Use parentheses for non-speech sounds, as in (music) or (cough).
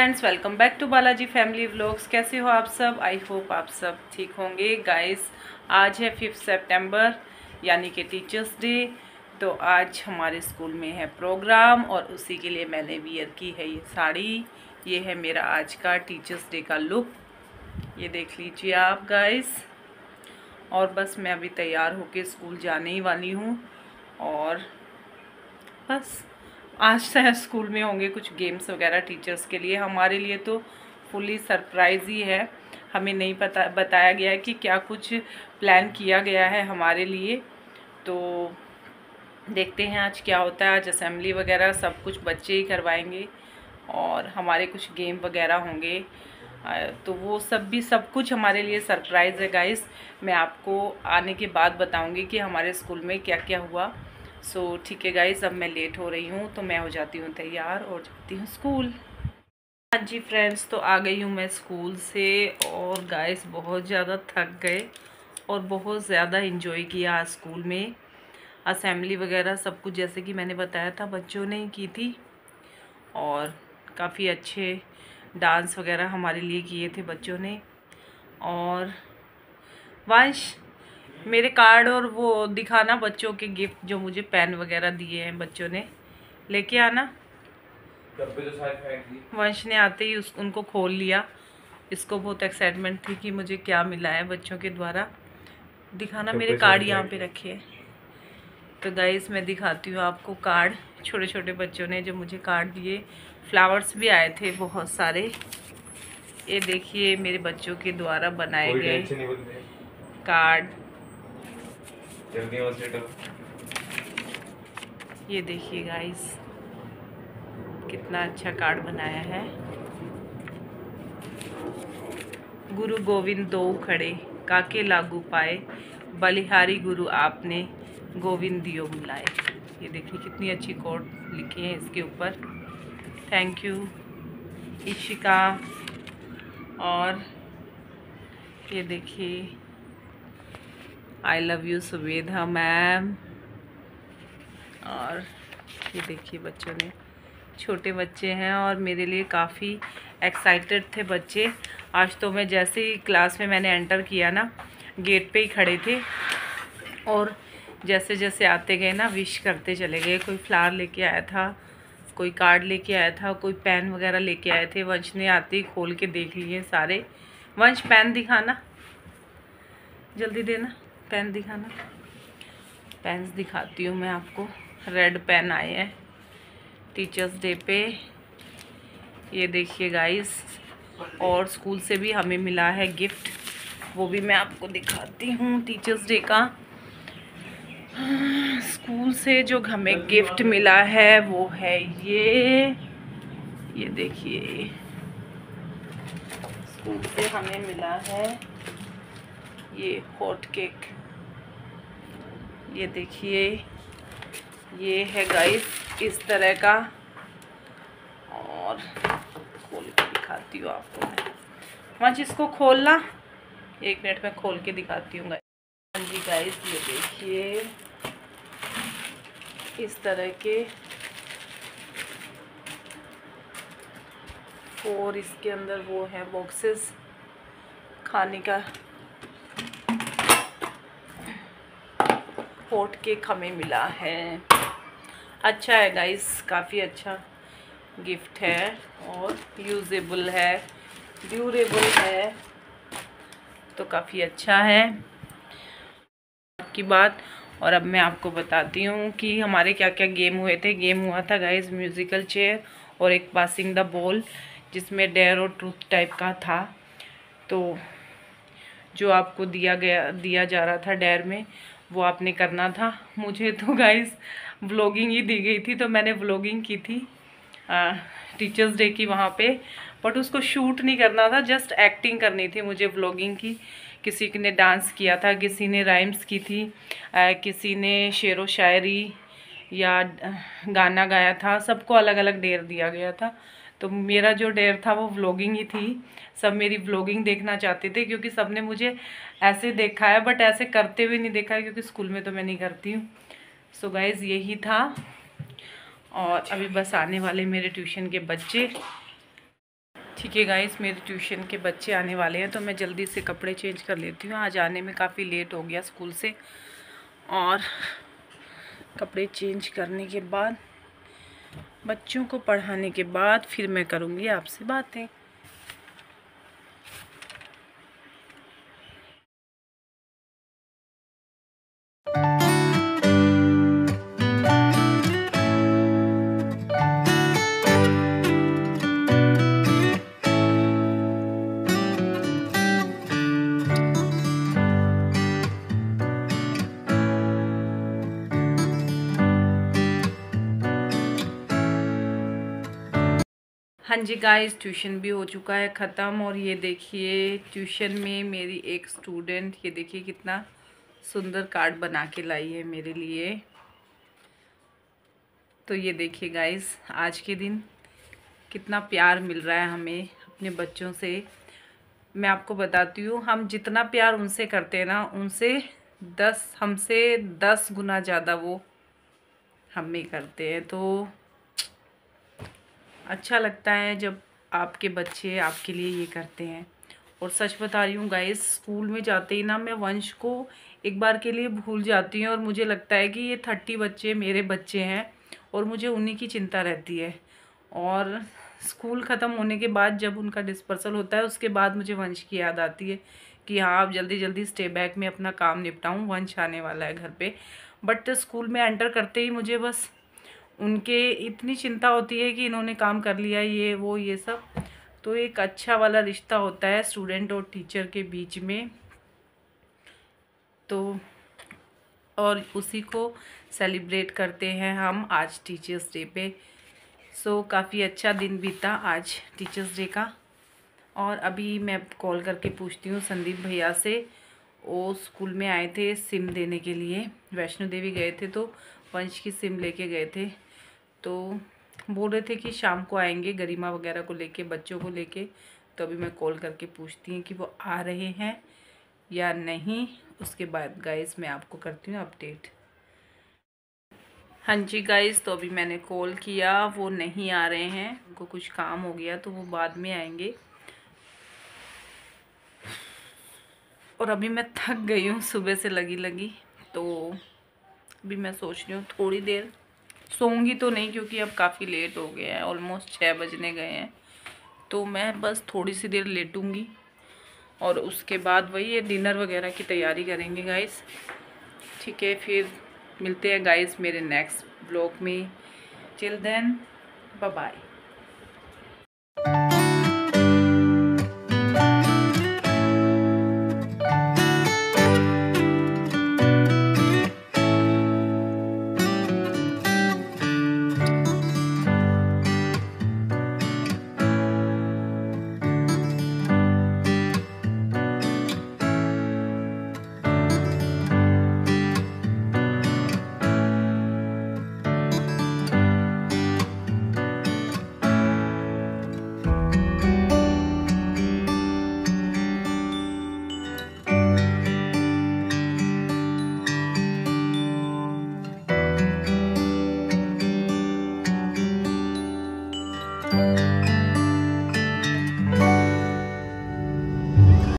Friends welcome back to Balaji family vlogs कैसे हो आप सब? आई होप आप सब ठीक होंगे. गाइस आज है फिफ्थ सितंबर यानी कि टीचर्स डे तो आज हमारे स्कूल में है प्रोग्राम और उसी के लिए मैंने वियर की है ये साड़ी. ये है मेरा आज का टीचर्स डे का लुक ये देख लीजिए आप गाइस और बस मैं अभी तैयार होके स्कूल जाने ही वाली हूँ. और बस आज से (laughs) स्कूल में होंगे कुछ गेम्स वगैरह टीचर्स के लिए। हमारे लिए तो फुली सरप्राइज़ ही है। हमें नहीं पता, बताया गया है कि क्या कुछ प्लान किया गया है हमारे लिए। तो देखते हैं आज क्या होता है। आज असेंबली वगैरह सब कुछ बच्चे ही करवाएँगे और हमारे कुछ गेम वगैरह होंगे। तो वो सब भी, सब कुछ हमारे लिए सरप्राइज़ है गाइस मैं आपको आने के बाद बताऊँगी कि हमारे स्कूल में क्या क्या हुआ। सो so, ठीक है गाइज़ अब मैं लेट हो रही हूँ तो मैं हो जाती हूँ तैयार और जाती हूँ स्कूल हाँ जी फ्रेंड्स तो आ गई हूँ मैं स्कूल से और गाइस बहुत ज़्यादा थक गए और बहुत ज़्यादा इन्जॉय किया आज स्कूल में. असेंबली वगैरह सब कुछ जैसे कि मैंने बताया था बच्चों ने की थी और काफ़ी अच्छे डांस वगैरह हमारे लिए किए थे बच्चों ने. और वंश मेरे कार्ड और वो दिखाना बच्चों के गिफ्ट जो मुझे पेन वगैरह दिए हैं बच्चों ने। लेके आना। वंश ने आते ही उस उनको खोल लिया। इसको बहुत एक्साइटमेंट थी कि मुझे क्या मिला है बच्चों के द्वारा। दिखाना मेरे कार्ड यहाँ पे रखे हैं। तो गाइस मैं दिखाती हूँ आपको कार्ड। छोटे छोटे बच्चों ने जो मुझे कार्ड दिए। फ्लावर्स भी आए थे बहुत सारे। ये देखिए मेरे बच्चों के द्वारा बनाए गए कार्ड। ये देखिए गाइस कितना अच्छा कार्ड बनाया है। गुरु गोविंद दो खड़े, काके लागू पाए, बलिहारी गुरु आपने गोविंद दियो मिलाए ये देखिए कितनी अच्छी कोड लिखी है इसके ऊपर। Thank you Ishika. और ये देखिए I love you Suveda ma'am और ये देखिए बच्चों ने, छोटे बच्चे हैं और मेरे लिए काफ़ी एक्साइटेड थे बच्चे। आज तो मैं जैसे ही क्लास में मैंने एंटर किया ना गेट पे ही खड़े थे। और जैसे जैसे आते गए ना विश करते चले गए। कोई फ्लावर लेके आया था, कोई कार्ड लेके आया था, कोई पेन वगैरह लेके आए थे। वंश ने आते ही खोल के देख लिए सारे। वंश पेन दिखाना। जल्दी देना। पेन दिखाना। पेन्स दिखाती हूँ मैं आपको। रेड पेन आए हैं। टीचर्स डे पे। ये देखिए गाइस और स्कूल से भी हमें मिला है गिफ्ट वो भी मैं आपको दिखाती हूँ टीचर्स डे का। स्कूल से जो हमें गिफ्ट मिला है, वो है ये। ये देखिए। स्कूल से हमें मिला है ये हॉट केक ये देखिए, ये है गाइस इस तरह का। और खोल के दिखाती हूँ आपको मैं। वहाँ इसको खोलना। एक मिनट में खोल के दिखाती हूँ हाँ जी गाइस ये देखिए। इस तरह के। और इसके अंदर वो है बॉक्सेस खाने का हॉट केक हमें मिला है। अच्छा है गाइस काफ़ी अच्छा गिफ्ट है और यूज़ेबल है ड्यूरेबल है तो काफ़ी अच्छा है। की बात, और अब मैं आपको बताती हूँ कि हमारे क्या क्या गेम हुए थे। गेम हुआ था गाइस म्यूज़िकल चेयर और एक पासिंग द बॉल जिसमें डेयर और ट्रूथ टाइप का था। तो जो आपको दिया गया, दिया जा रहा था डेयर में वो आपने करना था। मुझे तो गाइस व्लॉगिंग ही दी गई थी तो मैंने व्लॉगिंग की थी टीचर्स डे की वहाँ पे। बट उसको शूट नहीं करना था जस्ट एक्टिंग करनी थी मुझे व्लॉगिंग की। किसी ने डांस किया था किसी ने राइम्स की थी आ, किसी ने शेर व शायरी या गाना गाया था सबको अलग अलग डेर दिया गया था। तो मेरा जो डेर था वो व्लॉगिंग ही थी। सब मेरी व्लॉगिंग देखना चाहते थे क्योंकि सबने मुझे ऐसे देखा है बट ऐसे करते हुए नहीं देखा है क्योंकि स्कूल में तो मैं नहीं करती हूँ। सो गाइज़ यही था। और अभी बस आने वाले मेरे ट्यूशन के बच्चे। ठीक है गाइस मेरे ट्यूशन के बच्चे आने वाले हैं तो मैं जल्दी से कपड़े चेंज कर लेती हूँ। आज आने में काफ़ी लेट हो गया स्कूल से। और कपड़े चेंज करने के बाद बच्चों को पढ़ाने के बाद फिर मैं करूँगी आपसे बातें। हाँ जी गाइस ट्यूशन भी हो चुका है ख़त्म और ये देखिए ट्यूशन में मेरी एक स्टूडेंट ये देखिए कितना सुंदर कार्ड बना के लाई है मेरे लिए। तो ये देखिए गाइस आज के दिन कितना प्यार मिल रहा है हमें अपने बच्चों से। मैं आपको बताती हूँ, हम जितना प्यार उनसे करते हैं ना, उनसे दस, हमसे दस गुना ज़्यादा वो हमें करते हैं। तो अच्छा लगता है जब आपके बच्चे आपके लिए ये करते हैं। और सच बता रही हूँ गाइस स्कूल में जाते ही ना मैं वंश को एक बार के लिए भूल जाती हूँ और मुझे लगता है कि ये थर्टी बच्चे मेरे बच्चे हैं और मुझे उन्हीं की चिंता रहती है। और स्कूल ख़त्म होने के बाद जब उनका डिस्पर्सल होता है, उसके बाद मुझे वंश की याद आती है कि हाँ आप जल्दी जल्दी स्टे बैक में अपना काम निपटाऊँ, वंश आने वाला है घर पे। बट स्कूल में एंटर करते ही मुझे बस उनके इतनी चिंता होती है कि इन्होंने काम कर लिया ये वो ये सब। तो एक अच्छा वाला रिश्ता होता है स्टूडेंट और टीचर के बीच में। तो और उसी को सेलिब्रेट करते हैं हम आज टीचर्स डे पे। सो so, काफ़ी अच्छा दिन बीता आज टीचर्स डे का। और अभी मैं कॉल करके पूछती हूँ संदीप भैया से। वो स्कूल में आए थे सिम देने के लिए। वैष्णो देवी गए थे तो वंश की सिम लेके गए थे। तो बोल रहे थे कि शाम को आएँगे गरिमा वगैरह को लेके, बच्चों को लेके। तो अभी मैं कॉल करके पूछती हूँ कि वो आ रहे हैं या नहीं। उसके बाद गाइस मैं आपको करती हूँ अपडेट हाँ जी गाइस तो अभी मैंने कॉल किया, वो नहीं आ रहे हैं। उनको कुछ काम हो गया तो वो बाद में आएँगे। और अभी मैं थक गई हूँ, सुबह से लगी लगी तो अभी मैं सोच रही हूँ थोड़ी देर सोऊँगी तो नहीं क्योंकि अब काफ़ी लेट हो गया है ऑलमोस्ट छः बजने गए हैं। तो मैं बस थोड़ी सी देर लेटूँगी और उसके बाद वही ये डिनर वगैरह की तैयारी करेंगे गाइस ठीक है, फिर मिलते हैं गाइस मेरे नेक्स्ट ब्लॉग में। Chill then bye